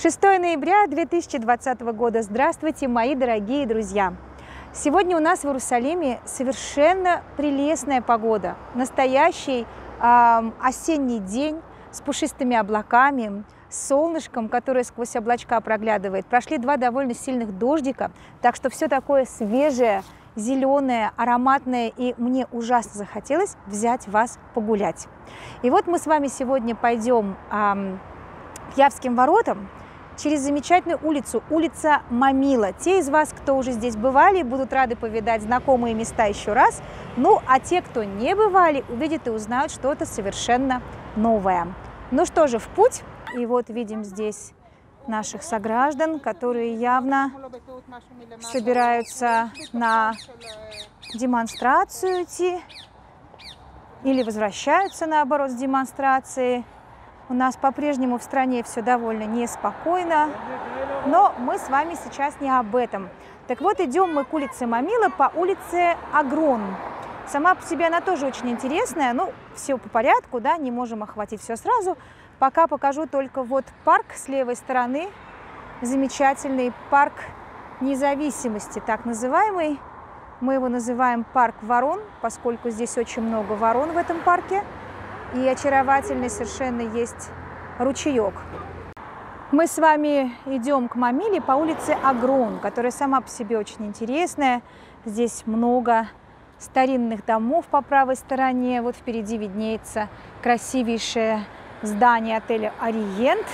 6 ноября 2020 года. Здравствуйте, мои дорогие друзья! Сегодня у нас в Иерусалиме совершенно прелестная погода. Настоящий э, осенний день с пушистыми облаками, с солнышком, которое сквозь облачка проглядывает. Прошли два довольно сильных дождика, так что все такое свежее, зеленое, ароматное, и мне ужасно захотелось взять вас погулять. И вот мы с вами сегодня пойдем э, к Явским воротам, через замечательную улицу, улица Мамила. Те из вас, кто уже здесь бывали, будут рады повидать знакомые места еще раз. Ну, а те, кто не бывали, увидят и узнают что-то совершенно новое. Ну что же, в путь. И вот видим здесь наших сограждан, которые явно собираются на демонстрацию идти или возвращаются, наоборот, с демонстрации. У нас по-прежнему в стране все довольно неспокойно, но мы с вами сейчас не об этом. Так вот, идем мы к улице Мамила по улице Агрон. Сама по себе она тоже очень интересная, ну, все по порядку, да, не можем охватить все сразу. Пока покажу только вот парк с левой стороны, замечательный парк независимости, так называемый. Мы его называем парк ворон, поскольку здесь очень много ворон в этом парке и очаровательный совершенно есть ручеек. Мы с вами идем к Мамиле по улице Агрон, которая сама по себе очень интересная. Здесь много старинных домов по правой стороне. Вот впереди виднеется красивейшее здание отеля «Ориент».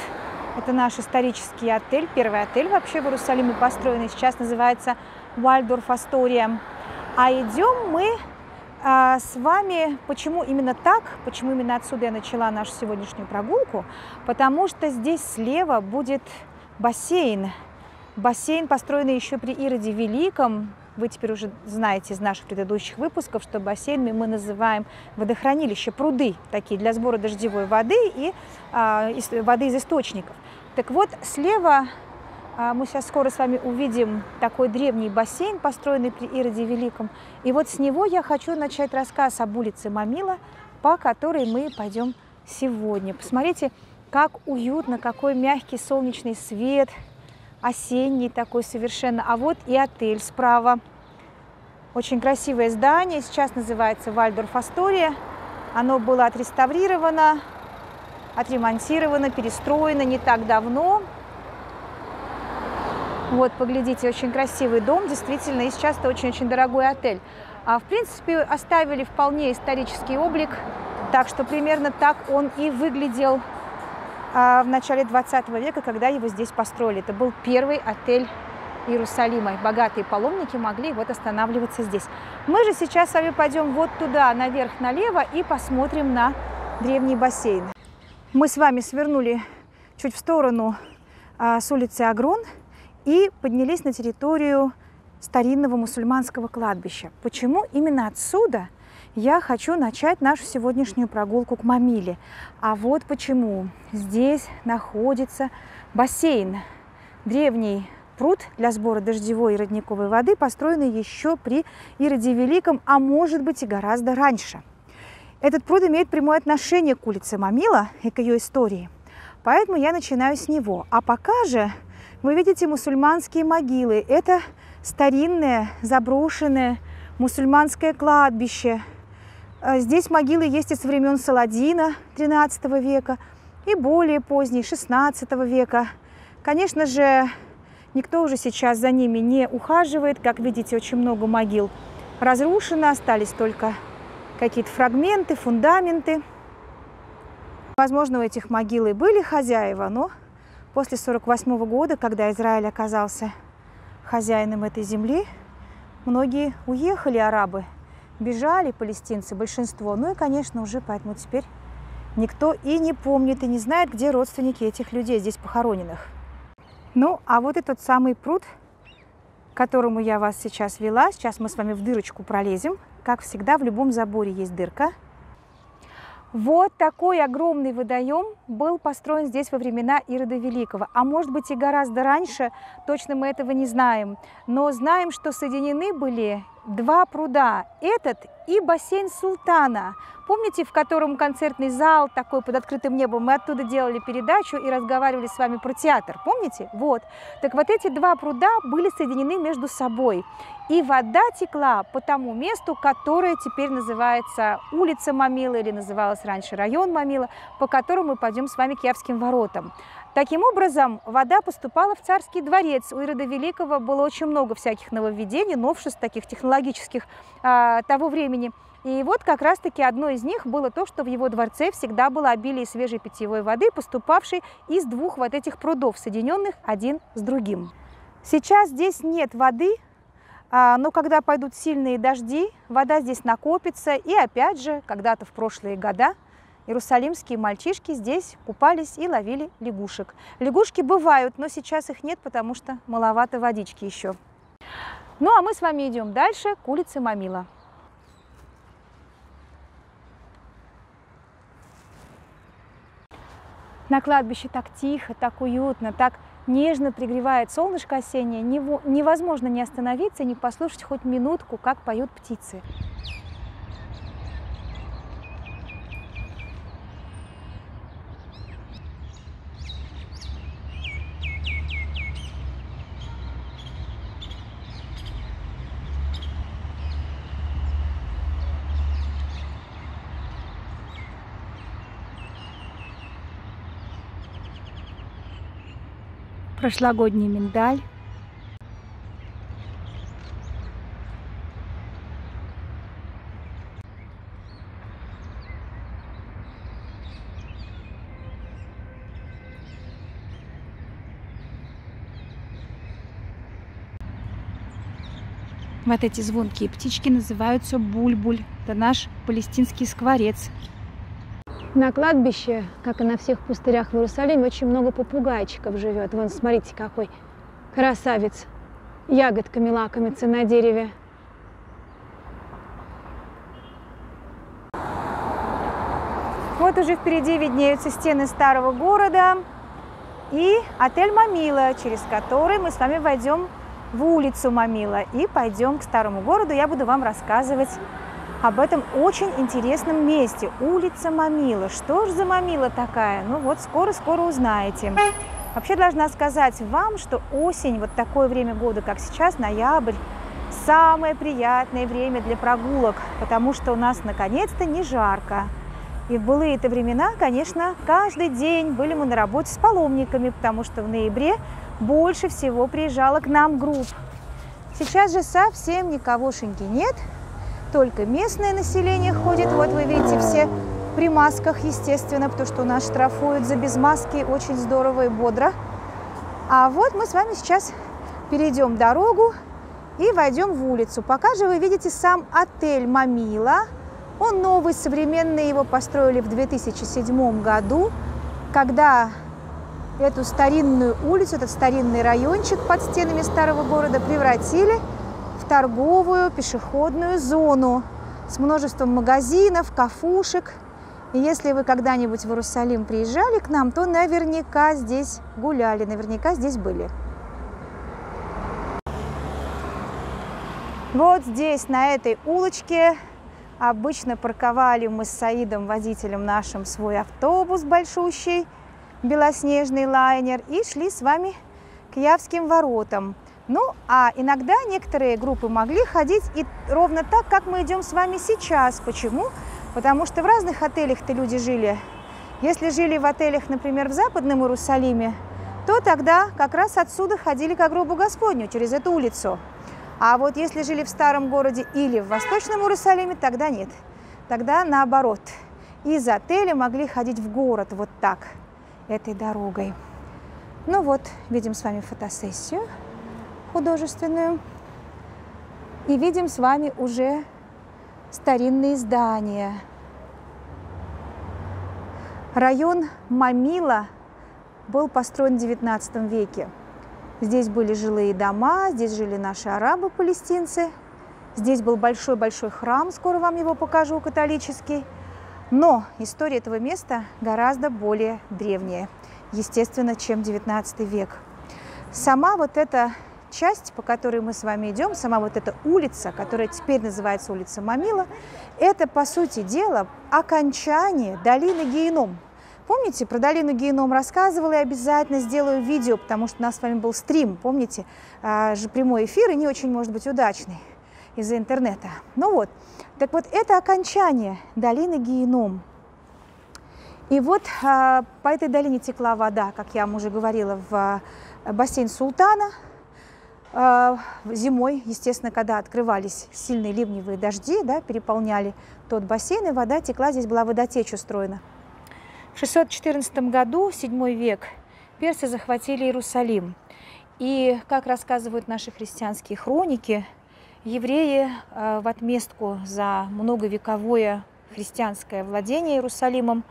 Это наш исторический отель, первый отель вообще в Иерусалиме построенный. Сейчас называется «Вальдорф Астория». А идем мы с вами, почему именно так, почему именно отсюда я начала нашу сегодняшнюю прогулку, потому что здесь слева будет бассейн. Бассейн, построенный еще при Ироде Великом. Вы теперь уже знаете из наших предыдущих выпусков, что бассейнами мы называем водохранилище, пруды такие для сбора дождевой воды и а, воды из источников. Так вот, слева а мы сейчас скоро с вами увидим такой древний бассейн, построенный при Ироде Великом. И вот с него я хочу начать рассказ об улице Мамила, по которой мы пойдем сегодня. Посмотрите, как уютно, какой мягкий солнечный свет, осенний такой совершенно. А вот и отель справа. Очень красивое здание, сейчас называется Вальдорф Астория. Оно было отреставрировано, отремонтировано, перестроено не так давно. Вот, поглядите, очень красивый дом, действительно, и сейчас это очень-очень дорогой отель. А, в принципе, оставили вполне исторический облик, так что примерно так он и выглядел а, в начале 20 века, когда его здесь построили. Это был первый отель Иерусалима. Богатые паломники могли вот останавливаться здесь. Мы же сейчас с вами пойдем вот туда, наверх, налево и посмотрим на древний бассейн. Мы с вами свернули чуть в сторону а, с улицы Агрон – и поднялись на территорию старинного мусульманского кладбища. Почему именно отсюда я хочу начать нашу сегодняшнюю прогулку к Мамиле? А вот почему. Здесь находится бассейн, древний пруд для сбора дождевой и родниковой воды, построенный еще при Ироде Великом, а может быть и гораздо раньше. Этот пруд имеет прямое отношение к улице Мамила и к ее истории. Поэтому я начинаю с него. А пока же вы видите мусульманские могилы. Это старинное, заброшенное мусульманское кладбище. А здесь могилы есть и со времен Саладина XIII века, и более поздние, XVI века. Конечно же, никто уже сейчас за ними не ухаживает. Как видите, очень много могил разрушено, остались только какие-то фрагменты, фундаменты. Возможно, у этих могил и были хозяева, но После 1948 года, когда Израиль оказался хозяином этой земли, многие уехали, арабы, бежали палестинцы, большинство. Ну и, конечно, уже поэтому теперь никто и не помнит, и не знает, где родственники этих людей здесь похороненных. Ну, а вот этот самый пруд, к которому я вас сейчас вела, сейчас мы с вами в дырочку пролезем. Как всегда, в любом заборе есть дырка – вот такой огромный водоем был построен здесь во времена Ирода Великого. А может быть и гораздо раньше, точно мы этого не знаем. Но знаем, что соединены были два пруда, этот и бассейн Султана. Помните, в котором концертный зал такой под открытым небом? Мы оттуда делали передачу и разговаривали с вами про театр. Помните? Вот. Так вот эти два пруда были соединены между собой. И вода текла по тому месту, которое теперь называется улица Мамила или называлась раньше район Мамила, по которому мы пойдем с вами к Явским воротам. Таким образом, вода поступала в царский дворец. У Ирода Великого было очень много всяких нововведений, новшеств таких технологических а, того времени. И вот как раз-таки одно из них было то, что в его дворце всегда было обилие свежей питьевой воды, поступавшей из двух вот этих прудов, соединенных один с другим. Сейчас здесь нет воды, а, но когда пойдут сильные дожди, вода здесь накопится. И опять же, когда-то в прошлые года иерусалимские мальчишки здесь купались и ловили лягушек. Лягушки бывают, но сейчас их нет, потому что маловато водички еще. Ну а мы с вами идем дальше к улице Мамила. На кладбище так тихо, так уютно, так нежно пригревает солнышко осеннее. Невозможно не остановиться, не послушать хоть минутку, как поют птицы. Прошлогодний миндаль. Вот эти звонкие птички называются бульбуль. Это наш палестинский скворец. На кладбище, как и на всех пустырях в Иерусалиме, очень много попугайчиков живет. Вон, смотрите, какой красавец. Ягодками лакомится на дереве. Вот уже впереди виднеются стены старого города и отель Мамила, через который мы с вами войдем в улицу Мамила и пойдем к старому городу. Я буду вам рассказывать об этом очень интересном месте. Улица Мамила. Что же за Мамила такая? Ну вот скоро-скоро узнаете. Вообще должна сказать вам, что осень, вот такое время года, как сейчас, ноябрь, самое приятное время для прогулок, потому что у нас наконец-то не жарко. И в былые-то времена, конечно, каждый день были мы на работе с паломниками, потому что в ноябре больше всего приезжало к нам групп. Сейчас же совсем никогошеньки нет, только местное население ходит. Вот вы видите, все при масках, естественно, потому что у нас штрафуют за без маски очень здорово и бодро. А вот мы с вами сейчас перейдем дорогу и войдем в улицу. Пока же вы видите сам отель «Мамила». Он новый, современный, его построили в 2007 году, когда эту старинную улицу, этот старинный райончик под стенами старого города превратили торговую пешеходную зону с множеством магазинов, кафушек. И если вы когда-нибудь в Иерусалим приезжали к нам, то наверняка здесь гуляли, наверняка здесь были. Вот здесь, на этой улочке, обычно парковали мы с Саидом, водителем нашим, свой автобус большущий, белоснежный лайнер, и шли с вами к Явским воротам. Ну, а иногда некоторые группы могли ходить и ровно так, как мы идем с вами сейчас. Почему? Потому что в разных отелях-то люди жили. Если жили в отелях, например, в Западном Иерусалиме, то тогда как раз отсюда ходили к гробу Господню, через эту улицу. А вот если жили в старом городе или в Восточном Иерусалиме, тогда нет. Тогда наоборот. Из отеля могли ходить в город вот так, этой дорогой. Ну вот, видим с вами фотосессию художественную. И видим с вами уже старинные здания. Район Мамила был построен в XIX веке. Здесь были жилые дома, здесь жили наши арабы-палестинцы. Здесь был большой-большой храм, скоро вам его покажу, католический. Но история этого места гораздо более древняя, естественно, чем XIX век. Сама вот эта часть, по которой мы с вами идем, сама вот эта улица, которая теперь называется улица Мамила, это, по сути дела, окончание долины Геном. Помните, про долину Геном рассказывала и обязательно сделаю видео, потому что у нас с вами был стрим, помните, а, же прямой эфир и не очень, может быть, удачный из-за интернета. Ну вот, так вот, это окончание долины Геном. И вот а, по этой долине текла вода, как я вам уже говорила, в бассейн Султана. А, зимой, естественно, когда открывались сильные ливневые дожди, да, переполняли тот бассейн, и вода текла, здесь была водотечь устроена. В 614 году, 7 век, персы захватили Иерусалим. И, как рассказывают наши христианские хроники, евреи в отместку за многовековое христианское владение Иерусалимом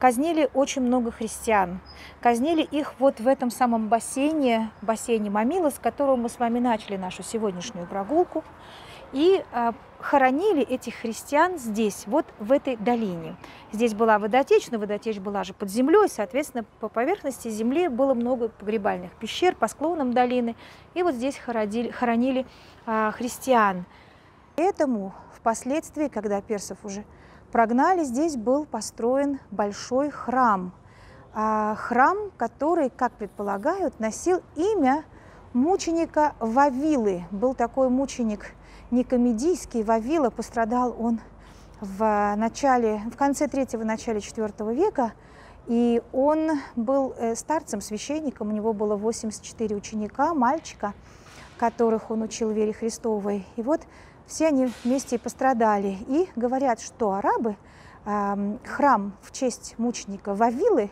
казнили очень много христиан. Казнили их вот в этом самом бассейне, бассейне Мамила, с которого мы с вами начали нашу сегодняшнюю прогулку. И э, хоронили этих христиан здесь, вот в этой долине. Здесь была водотечь, но водотечь была же под землей, соответственно, по поверхности земли было много погребальных пещер, по склонам долины. И вот здесь хоронили, хоронили э, христиан. Поэтому впоследствии, когда персов уже прогнали, здесь был построен большой храм. А, храм, который, как предполагают, носил имя мученика Вавилы. Был такой мученик Никомедийский, Вавила, пострадал он в, начале, в конце третьего, начале IV века, и он был э, старцем, священником, у него было 84 ученика, мальчика, которых он учил вере Христовой. И вот все они вместе и пострадали. И говорят, что арабы храм в честь мученика Вавилы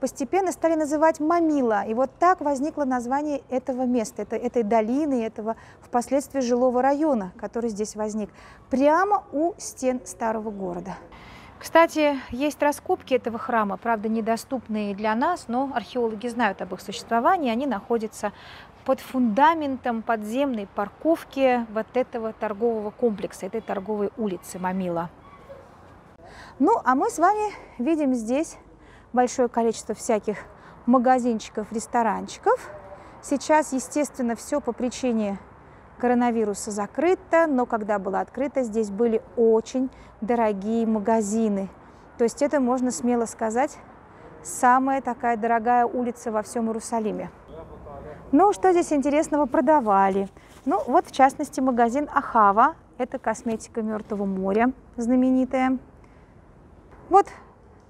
постепенно стали называть Мамила. И вот так возникло название этого места, это, этой долины, этого впоследствии жилого района, который здесь возник, прямо у стен старого города. Кстати, есть раскопки этого храма, правда, недоступные для нас, но археологи знают об их существовании. Они находятся под фундаментом подземной парковки вот этого торгового комплекса, этой торговой улицы Мамила. Ну, а мы с вами видим здесь большое количество всяких магазинчиков, ресторанчиков. Сейчас, естественно, все по причине коронавируса закрыто, но когда было открыто, здесь были очень дорогие магазины. То есть это, можно смело сказать, самая такая дорогая улица во всем Иерусалиме. Ну, что здесь интересного продавали? Ну, вот, в частности, магазин Ахава. Это косметика Мертвого моря, знаменитая. Вот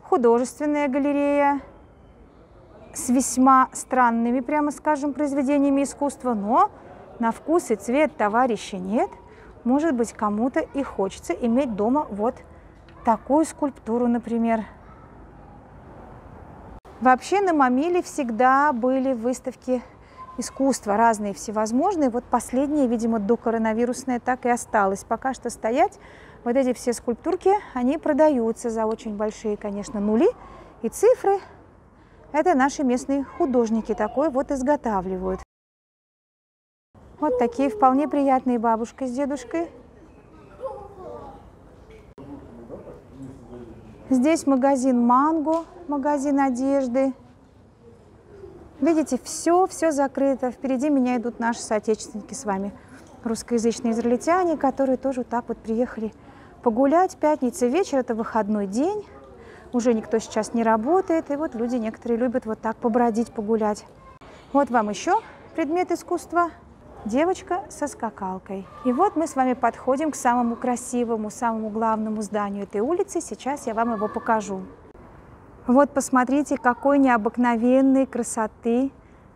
художественная галерея с весьма странными, прямо скажем, произведениями искусства, но на вкус и цвет товарища нет. Может быть, кому-то и хочется иметь дома вот такую скульптуру, например. Вообще на Мамиле всегда были выставки искусства разные всевозможные. Вот последнее, видимо, до коронавирусное так и осталось. Пока что стоять вот эти все скульптурки, они продаются за очень большие, конечно, нули и цифры. Это наши местные художники такой вот изготавливают. Вот такие вполне приятные бабушка с дедушкой. Здесь магазин «Манго», магазин одежды. Видите, все, все закрыто. Впереди меня идут наши соотечественники с вами, русскоязычные израильтяне, которые тоже вот так вот приехали погулять. Пятница вечер – это выходной день. Уже никто сейчас не работает. И вот люди некоторые любят вот так побродить, погулять. Вот вам еще предмет искусства. Девочка со скакалкой. И вот мы с вами подходим к самому красивому, самому главному зданию этой улицы. Сейчас я вам его покажу. Вот посмотрите, какой необыкновенной красоты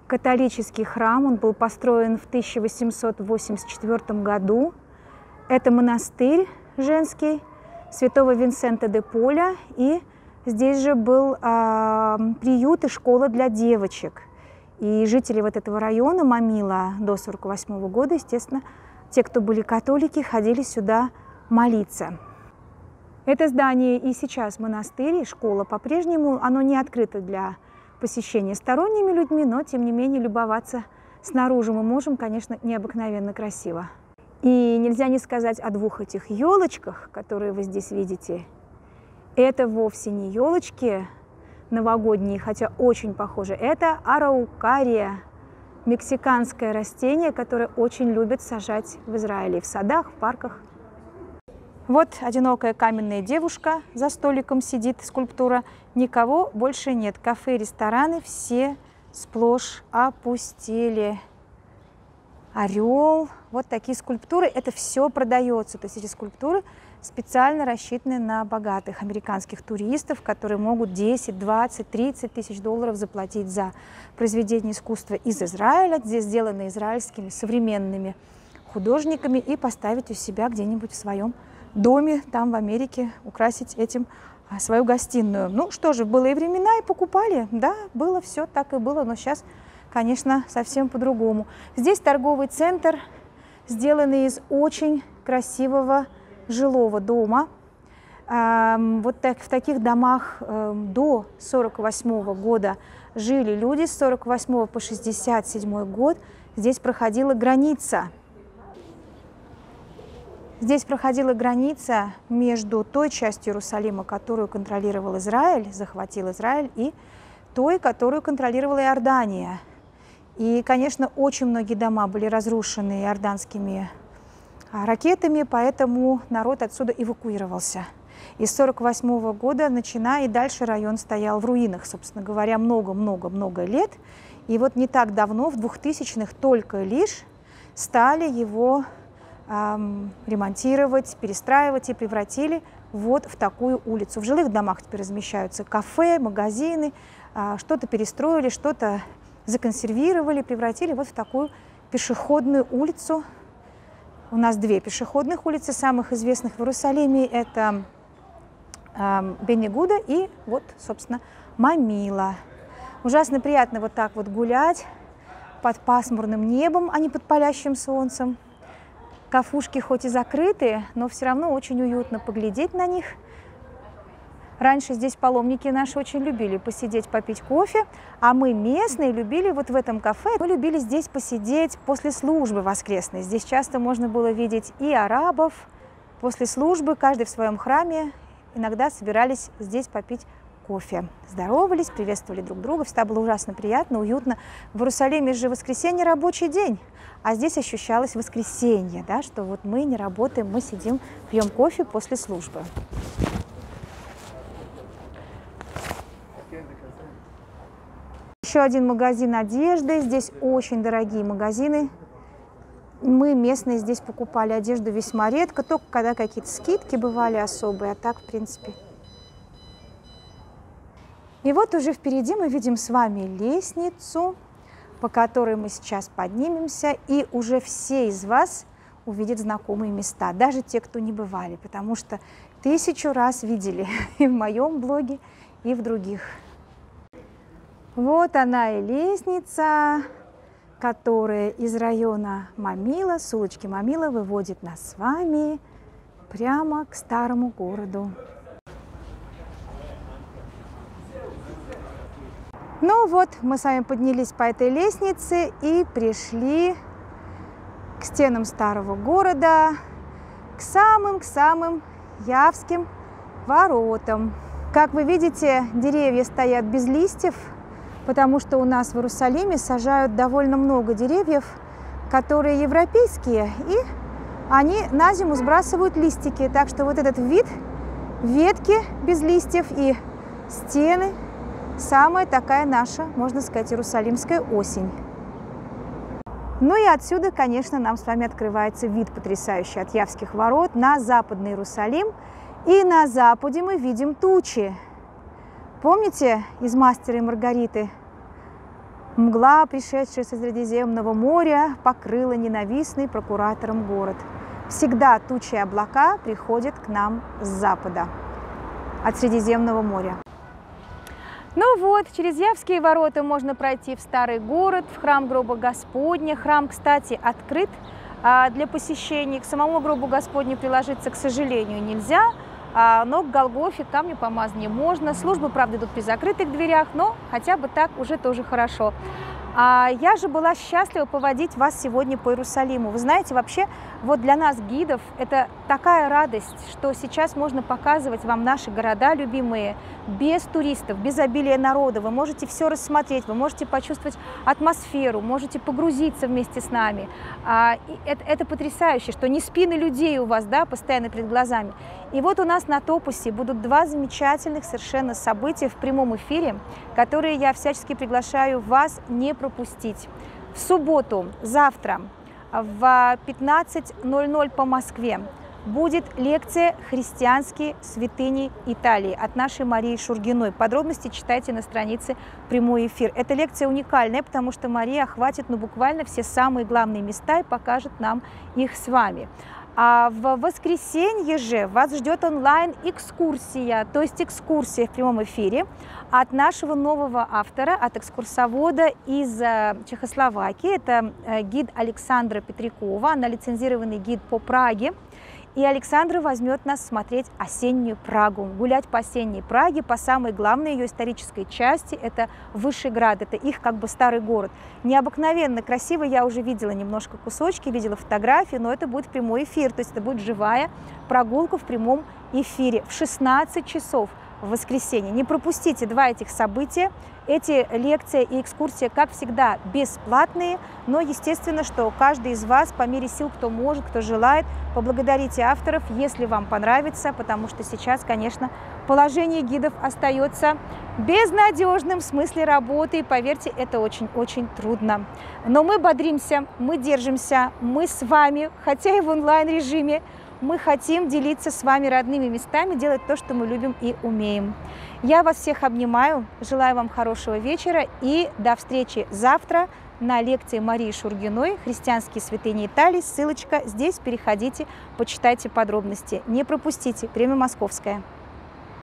католический храм. Он был построен в 1884 году. Это монастырь женский святого Винсента де Поля. И здесь же был э, приют и школа для девочек. И жители вот этого района Мамила до 1948 года, естественно, те, кто были католики, ходили сюда молиться. Это здание и сейчас монастырь, и школа по-прежнему, оно не открыто для посещения сторонними людьми, но тем не менее любоваться снаружи мы можем, конечно, необыкновенно красиво. И нельзя не сказать о двух этих елочках, которые вы здесь видите. Это вовсе не елочки новогодние, хотя очень похожи. Это араукария, мексиканское растение, которое очень любят сажать в Израиле, в садах, в парках. Вот одинокая каменная девушка за столиком сидит, скульптура. Никого больше нет. Кафе, рестораны все сплошь опустили. Орел, вот такие скульптуры, это все продается. То есть эти скульптуры специально рассчитаны на богатых американских туристов, которые могут 10, 20, 30 тысяч долларов заплатить за произведение искусства из Израиля, здесь сделаны израильскими современными художниками, и поставить у себя где-нибудь в своем доме, там в Америке, украсить этим а, свою гостиную. Ну что же, было и времена, и покупали, да, было все так и было, но сейчас, конечно, совсем по-другому. Здесь торговый центр, сделанный из очень красивого жилого дома. Вот так, в таких домах эм, до 1948 года жили люди, с 1948 по 1967 год здесь проходила граница. Здесь проходила граница между той частью Иерусалима, которую контролировал Израиль, захватил Израиль, и той, которую контролировала Иордания. И, конечно, очень многие дома были разрушены иорданскими а, ракетами, поэтому народ отсюда эвакуировался. И с 1948 года, начиная, и дальше район стоял в руинах, собственно говоря, много-много-много лет. И вот не так давно, в 2000-х, только лишь стали его ремонтировать, перестраивать и превратили вот в такую улицу. В жилых домах теперь размещаются кафе, магазины, э, что-то перестроили, что-то законсервировали, превратили вот в такую пешеходную улицу у нас две пешеходных улицы, самых известных в Иерусалиме. Это э, Беннигуда и вот, собственно, Мамила. Ужасно приятно вот так вот гулять под пасмурным небом, а не под палящим солнцем. Кафушки хоть и закрыты, но все равно очень уютно поглядеть на них – Раньше здесь паломники наши очень любили посидеть, попить кофе, а мы местные любили вот в этом кафе, мы любили здесь посидеть после службы воскресной. Здесь часто можно было видеть и арабов после службы, каждый в своем храме, иногда собирались здесь попить кофе. Здоровались, приветствовали друг друга, всегда было ужасно приятно, уютно. В Иерусалиме же воскресенье рабочий день, а здесь ощущалось воскресенье, да, что вот мы не работаем, мы сидим, пьем кофе после службы. Еще один магазин одежды. Здесь очень дорогие магазины. Мы местные здесь покупали одежду весьма редко, только когда какие-то скидки бывали особые, а так, в принципе. И вот уже впереди мы видим с вами лестницу, по которой мы сейчас поднимемся, и уже все из вас увидят знакомые места, даже те, кто не бывали, потому что тысячу раз видели и в моем блоге, и в других. Вот она и лестница, которая из района Мамила, с улочки Мамила, выводит нас с вами прямо к старому городу. Ну вот, мы с вами поднялись по этой лестнице и пришли к стенам старого города, к самым-к самым Явским воротам. Как вы видите, деревья стоят без листьев, потому что у нас в Иерусалиме сажают довольно много деревьев, которые европейские, и они на зиму сбрасывают листики. Так что вот этот вид, ветки без листьев и стены, самая такая наша, можно сказать, иерусалимская осень. Ну и отсюда, конечно, нам с вами открывается вид потрясающий от Явских ворот на западный Иерусалим. И на западе мы видим тучи. Помните из «Мастера и Маргариты»? Мгла, пришедшая со Средиземного моря, покрыла ненавистный прокуратором город. Всегда тучи и облака приходят к нам с запада, от Средиземного моря. Ну вот, через Явские ворота можно пройти в старый город, в храм гроба Господня. Храм, кстати, открыт а, для посещения. К самому гробу Господню приложиться, к сожалению, нельзя – а, но к Голгофе, камню помазания можно. Службы, правда, идут при закрытых дверях, но хотя бы так уже тоже хорошо. А я же была счастлива поводить вас сегодня по Иерусалиму. Вы знаете, вообще Вот для нас, гидов, это такая радость, что сейчас можно показывать вам наши города любимые без туристов, без обилия народа. Вы можете все рассмотреть, вы можете почувствовать атмосферу, можете погрузиться вместе с нами. А, это, это потрясающе, что не спины людей у вас да, постоянно перед глазами. И вот у нас на Топусе будут два замечательных совершенно события в прямом эфире, которые я всячески приглашаю вас не пропустить. В субботу, завтра, в 15.00 по Москве будет лекция «Христианские святыни Италии» от нашей Марии Шургиной. Подробности читайте на странице «Прямой эфир». Эта лекция уникальная, потому что Мария охватит ну, буквально все самые главные места и покажет нам их с вами. А в воскресенье же вас ждет онлайн-экскурсия, то есть экскурсия в прямом эфире от нашего нового автора, от экскурсовода из э, Чехословакии. Это э, гид Александра Петрякова, она лицензированный гид по Праге. И Александра возьмет нас смотреть осеннюю Прагу, гулять по осенней Праге, по самой главной ее исторической части, это Вышеград, это их как бы старый город. Необыкновенно красиво, я уже видела немножко кусочки, видела фотографии, но это будет прямой эфир, то есть это будет живая прогулка в прямом эфире в 16 часов в воскресенье. Не пропустите два этих события. Эти лекции и экскурсии, как всегда, бесплатные, но естественно, что каждый из вас по мере сил, кто может, кто желает, поблагодарите авторов, если вам понравится, потому что сейчас, конечно, положение гидов остается безнадежным в смысле работы, и поверьте, это очень-очень трудно. Но мы бодримся, мы держимся, мы с вами, хотя и в онлайн-режиме, мы хотим делиться с вами родными местами, делать то, что мы любим и умеем. Я вас всех обнимаю, желаю вам хорошего вечера и до встречи завтра на лекции Марии Шургиной «Христианские святыни Италии». Ссылочка здесь, переходите, почитайте подробности. Не пропустите, время московское.